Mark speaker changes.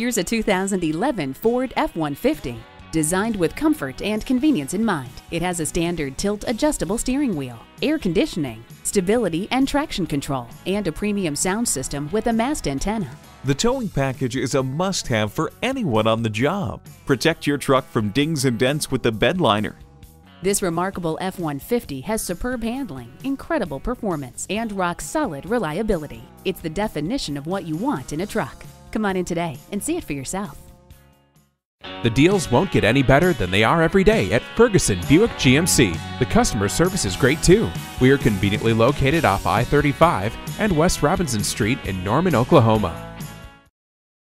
Speaker 1: Here's a 2011 Ford F-150. Designed with comfort and convenience in mind, it has a standard tilt adjustable steering wheel, air conditioning, stability and traction control, and a premium sound system with a mast antenna.
Speaker 2: The towing package is a must-have for anyone on the job. Protect your truck from dings and dents with the bed liner.
Speaker 1: This remarkable F-150 has superb handling, incredible performance, and rock-solid reliability. It's the definition of what you want in a truck. Come on in today and see it for yourself.
Speaker 3: The deals won't get any better than they are every day at Ferguson Buick GMC. The customer service is great too. We are conveniently located off I 35 and West Robinson Street in Norman, Oklahoma.